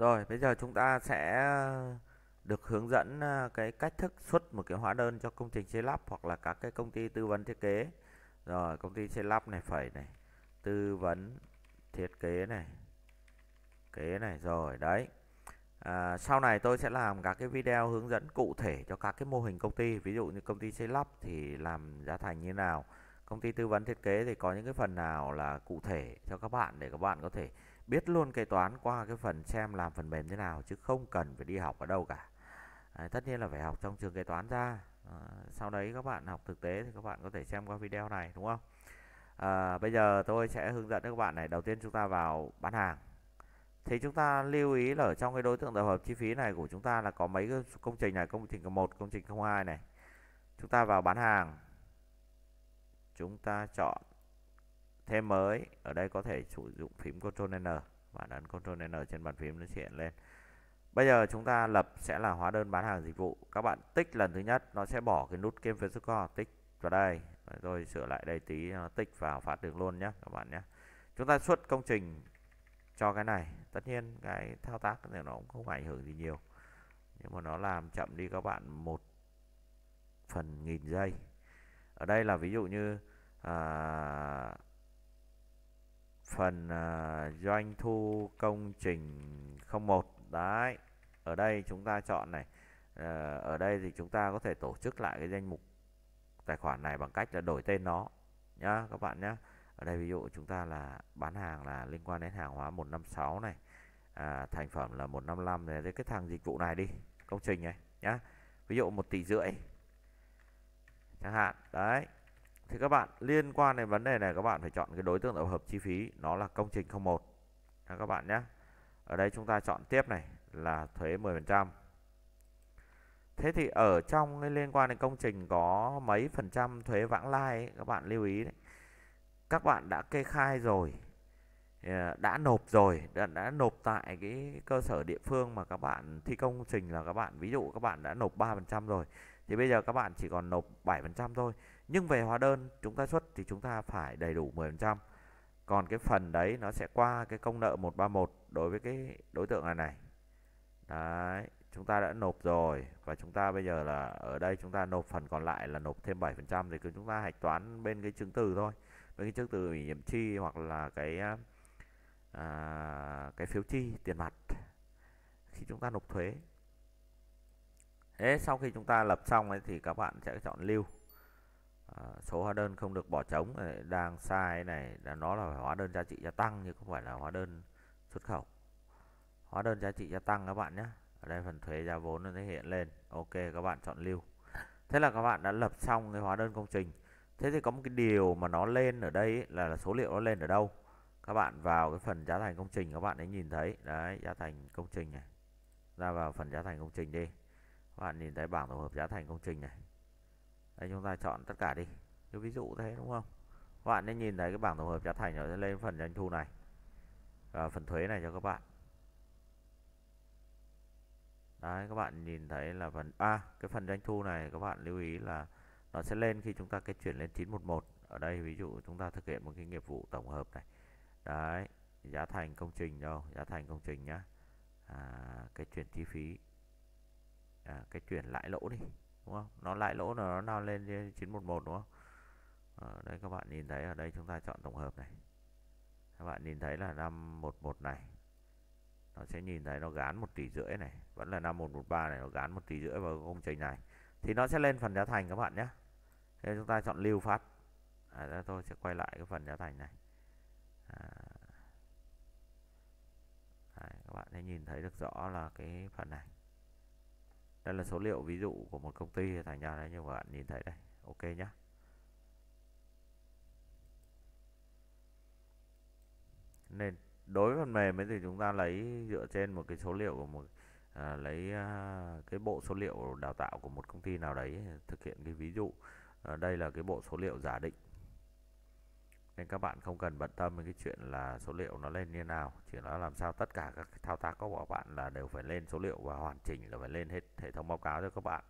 Rồi, bây giờ chúng ta sẽ được hướng dẫn ờ, cái cách thức xuất một cái hóa đơn cho công trình xây lắp hoặc là các cái công ty tư vấn thiết kế. Rồi, công ty xây lắp này phải này, tư vấn thiết kế này, kế này rồi đấy. À, sau này tôi sẽ làm các cái video hướng dẫn cụ thể cho các cái mô hình công ty, ví dụ như công ty xây lắp thì làm giá thành như nào, công ty tư vấn thiết kế thì có những cái phần nào là cụ thể cho các bạn để các bạn có thể biết luôn kế toán qua cái phần xem làm phần mềm thế nào chứ không cần phải đi học ở đâu cả. À, tất nhiên là phải học trong trường kế toán ra. À, sau đấy các bạn học thực tế thì các bạn có thể xem qua video này đúng không? À, bây giờ tôi sẽ hướng dẫn các bạn này. Đầu tiên chúng ta vào bán hàng. Thì chúng ta lưu ý là ở trong cái đối tượng tập hợp chi phí này của chúng ta là có mấy cái công trình này công trình một công trình không hai này. Chúng ta vào bán hàng. Chúng ta chọn thêm mới. Ở đây có thể sử dụng phím Ctrl N và ấn Ctrl N trên bàn phím nó hiện lên. Bây giờ chúng ta lập sẽ là hóa đơn bán hàng dịch vụ. Các bạn tích lần thứ nhất nó sẽ bỏ cái nút kiếm phiếu score tích vào đây. Rồi sửa lại đây tí nó tích vào phát được luôn nhé các bạn nhé chúng ta xuất công trình cho cái này. Tất nhiên cái thao tác này nó cũng không ảnh hưởng gì nhiều. Nhưng mà nó làm chậm đi các bạn một phần nghìn giây. Ở đây là ví dụ như à, phần uh, doanh thu công trình 01 đấy ở đây chúng ta chọn này. Uh, ở đây thì chúng ta có thể tổ chức lại cái danh mục tài khoản này bằng cách là đổi tên nó nhá các bạn nhá. Ở đây ví dụ chúng ta là bán hàng là liên quan đến hàng hóa 156 này à, thành phẩm là 155 này cái thằng dịch vụ này đi công trình này nhá. Ví dụ một tỷ rưỡi chẳng hạn. Đấy thì các bạn liên quan đến vấn đề này các bạn phải chọn cái đối tượng tập hợp chi phí nó là công trình 01 à, các bạn nhé. Ở đây chúng ta chọn tiếp này là thuế 10% thế thì ở trong cái liên quan đến công trình có mấy phần trăm thuế vãng lai ấy, các bạn lưu ý đấy các bạn đã kê khai rồi ờ, đã nộp rồi đã, đã nộp tại cái cơ sở địa phương mà các bạn thi công trình là các bạn ví dụ các bạn đã nộp 3% rồi thì bây giờ các bạn chỉ còn nộp 7% thôi nhưng về hóa đơn chúng ta xuất thì chúng ta phải đầy đủ 10% còn cái phần đấy nó sẽ qua cái công nợ 131 đối với cái đối tượng này này. Đấy chúng ta đã nộp rồi và chúng ta bây giờ là ở đây chúng ta nộp phần còn lại là nộp thêm 7% thì cứ chúng ta hạch toán bên cái chứng từ thôi. Bên cái chứng từ ủy nhiệm chi hoặc là cái à, à, cái phiếu chi tiền mặt khi chúng ta nộp thuế. Thế sau khi chúng ta lập xong ấy thì các bạn sẽ chọn lưu à, số hóa đơn không được bỏ trống này, đang sai này là nó là hóa đơn giá trị gia tăng chứ không phải là hóa đơn xuất khẩu. Hóa đơn giá trị gia tăng các bạn nhé. Ở đây phần thuế giá vốn nó sẽ hiện lên. Ok các bạn chọn lưu. Thế là các bạn đã lập xong cái hóa đơn công trình. Thế thì có một cái điều mà nó lên ở đây là, là số liệu nó lên ở đâu? Các bạn vào cái phần giá thành công trình các bạn ấy nhìn thấy. Đấy giá thành công trình này. Ra vào phần giá thành công trình đi. Các bạn nhìn thấy bảng tổng hợp giá thành công trình này đây chúng ta chọn tất cả đi. Như ví dụ thế đúng không? Các bạn nên nhìn thấy cái bảng tổng hợp giá thành nó sẽ lên phần doanh thu này và phần thuế này cho các bạn. Đấy các bạn nhìn thấy là phần a à, cái phần doanh thu này các bạn lưu ý là nó sẽ lên khi chúng ta kết chuyển lên 911 ở đây ví dụ chúng ta thực hiện một cái nghiệp vụ tổng hợp này. Đấy giá thành công trình đâu? Giá thành công trình nhá. À, cái chuyển chi phí. À, cái chuyển lãi lỗ đi đúng không? Nó lãi lỗ nó lao lên 911 đúng không? Ở đây các bạn nhìn thấy ở đây chúng ta chọn tổng hợp này. Các bạn nhìn thấy là 511 này. Nó sẽ nhìn thấy nó gán một tỷ rưỡi này. Vẫn là 5113 này nó gán một tỷ rưỡi vào công trình này. Thì nó sẽ lên phần giá thành các bạn nhé. Thế chúng ta chọn lưu phát. À, tôi sẽ quay lại cái phần giá thành này. À, Đấy, các bạn sẽ nhìn thấy được rõ là cái phần này đây là số liệu ví dụ của một công ty thành ra đấy như các bạn nhìn thấy đây. Ok nhé nên đối với phần mềm ấy thì chúng ta lấy dựa trên một cái số liệu của một à, lấy à, cái bộ số liệu đào tạo của một công ty nào đấy thực hiện cái ví dụ. À, đây là cái bộ số liệu giả định nên các bạn không cần bận tâm đến cái chuyện là số liệu nó lên như nào. Chỉ nó làm sao tất cả các thao tác của các bạn là đều phải lên số liệu và hoàn chỉnh là phải lên hết hệ thống báo cáo cho các bạn.